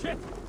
Shit!